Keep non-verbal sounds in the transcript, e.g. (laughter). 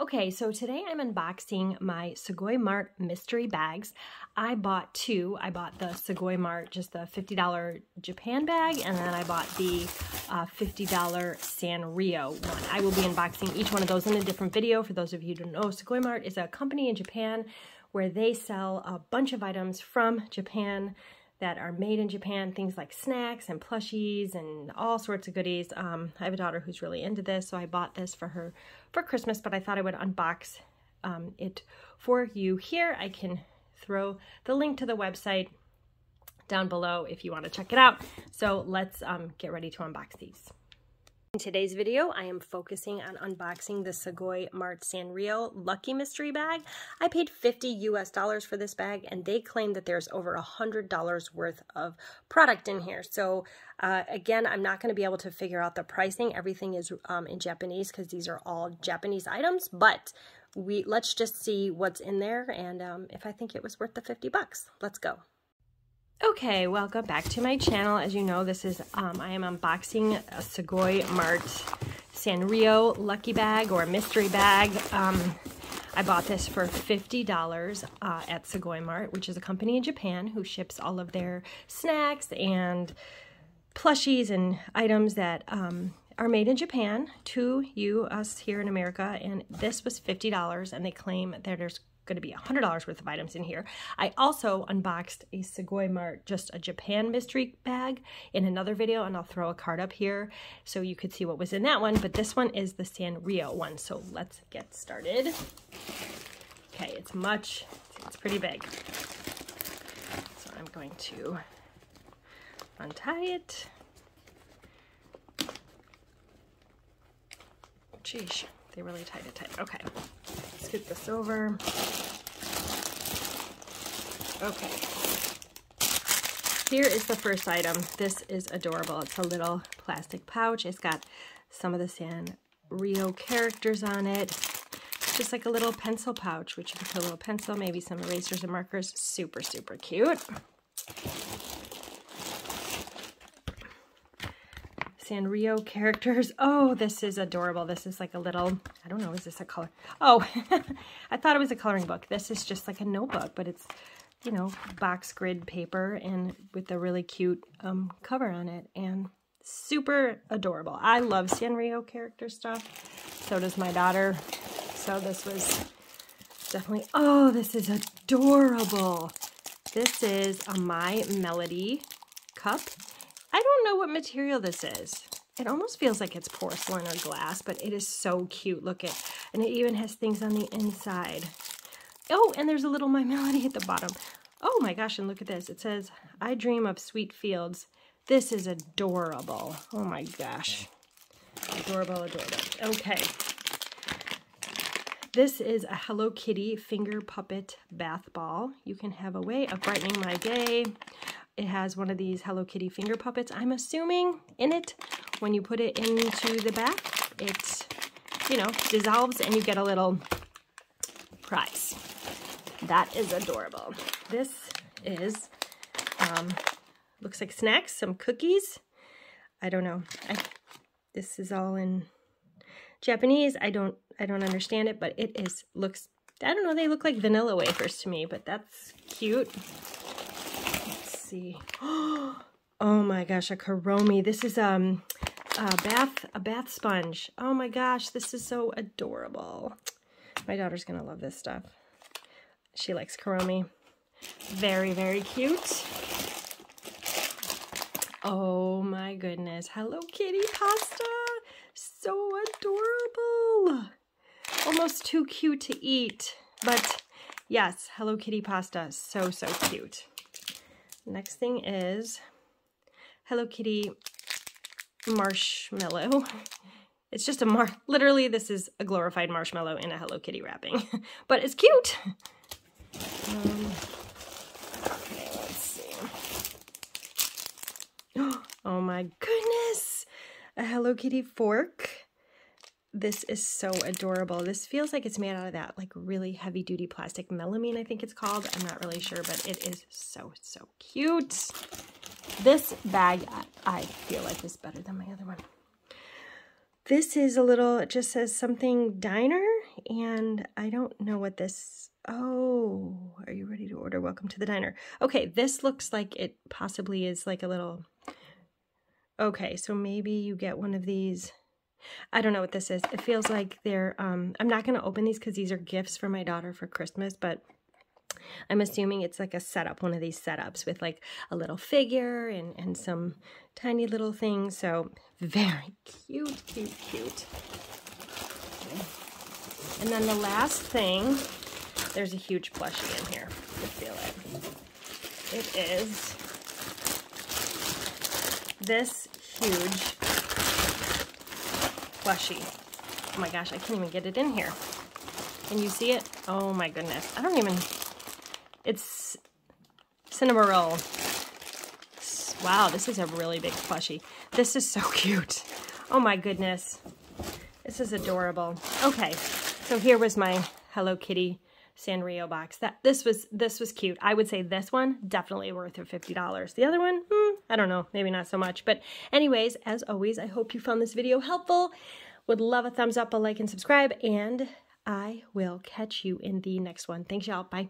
Okay, so today I'm unboxing my Sugoi Mart mystery bags. I bought two. I bought the Sugoi Mart, just the $50 Japan bag, and then I bought the uh, $50 Sanrio one. I will be unboxing each one of those in a different video. For those of you who don't know, Sugoi Mart is a company in Japan where they sell a bunch of items from Japan that are made in Japan, things like snacks and plushies and all sorts of goodies. Um, I have a daughter who's really into this, so I bought this for her for Christmas, but I thought I would unbox um, it for you here. I can throw the link to the website down below if you want to check it out. So let's um, get ready to unbox these. In today's video, I am focusing on unboxing the Sugoi Mart Sanrio Lucky Mystery Bag. I paid 50 US dollars for this bag, and they claim that there's over a $100 worth of product in here. So uh, again, I'm not going to be able to figure out the pricing. Everything is um, in Japanese because these are all Japanese items, but we let's just see what's in there and um, if I think it was worth the 50 bucks. Let's go. Okay, welcome back to my channel. As you know, this is, um, I am unboxing a Sugoi Mart Sanrio Lucky Bag or Mystery Bag. Um, I bought this for $50 uh, at Sugoi Mart, which is a company in Japan who ships all of their snacks and plushies and items that um, are made in Japan to you, us here in America. And this was $50 and they claim that there's going to be $100 worth of items in here. I also unboxed a Sugoi Mart, just a Japan mystery bag in another video, and I'll throw a card up here so you could see what was in that one. But this one is the Sanrio one, so let's get started. Okay, it's much, it's pretty big. So I'm going to untie it. Oh, geez, they really tied it tight. Okay, scoot this over. Okay. Here is the first item. This is adorable. It's a little plastic pouch. It's got some of the Sanrio characters on it. just like a little pencil pouch, which you can put a little pencil, maybe some erasers and markers. Super, super cute. Sanrio characters. Oh, this is adorable. This is like a little, I don't know, is this a color? Oh, (laughs) I thought it was a coloring book. This is just like a notebook, but it's you know, box grid paper and with a really cute um, cover on it and super adorable. I love Sanrio character stuff. So does my daughter. So this was definitely, oh, this is adorable. This is a My Melody cup. I don't know what material this is. It almost feels like it's porcelain or glass, but it is so cute. Look at, and it even has things on the inside. Oh, and there's a little My Melody at the bottom. Oh my gosh, and look at this. It says, I dream of sweet fields. This is adorable. Oh my gosh. Adorable, adorable. Okay. This is a Hello Kitty finger puppet bath ball. You can have a way of brightening my day. It has one of these Hello Kitty finger puppets, I'm assuming, in it. When you put it into the bath, it, you know, dissolves and you get a little prize. That is adorable. This is, um, looks like snacks, some cookies. I don't know. I, this is all in Japanese. I don't, I don't understand it, but it is, looks, I don't know, they look like vanilla wafers to me, but that's cute. Let's see. (gasps) Oh my gosh, a Kuromi. This is um a bath a bath sponge. Oh my gosh, this is so adorable. My daughter's gonna love this stuff. She likes Kuromi. Very, very cute. Oh my goodness. Hello Kitty pasta. So adorable. Almost too cute to eat. But yes, Hello Kitty pasta. So, so cute. Next thing is Hello Kitty marshmallow. (laughs) It's just a mar, literally this is a glorified marshmallow in a Hello Kitty wrapping, (laughs) but it's cute. Um, okay, let's see. (gasps) Oh my goodness! A Hello Kitty fork. This is so adorable. This feels like it's made out of that like really heavy duty plastic melamine, I think it's called. I'm not really sure, but it is so, so cute. This bag, I feel like is better than my other one. This is a little, it just says something diner and I don't know what this, oh, are you ready to order? Welcome to the diner. Okay, this looks like it possibly is like a little, okay, so maybe you get one of these, I don't know what this is. It feels like they're, um, I'm not going to open these because these are gifts for my daughter for Christmas, but I'm assuming it's like a setup, one of these setups with like a little figure and, and some tiny little things. So very cute, cute, cute. And then the last thing, there's a huge plushie in here. You feel it. It is this huge plushie. Oh my gosh, I can't even get it in here. Can you see it? Oh my goodness. I don't even, it's Cinnamoroll. Wow, this is a really big plushie. This is so (laughs) cute. Oh my goodness. This is adorable. Okay, so here was my Hello Kitty Sanrio box. That this was this was cute. I would say this one definitely worth of fifty dollars. The other one, hmm, I don't know, maybe not so much. But anyways, as always, I hope you found this video helpful. Would love a thumbs up, a like, and subscribe, and I will catch you in the next one. Thanks, y'all. Bye.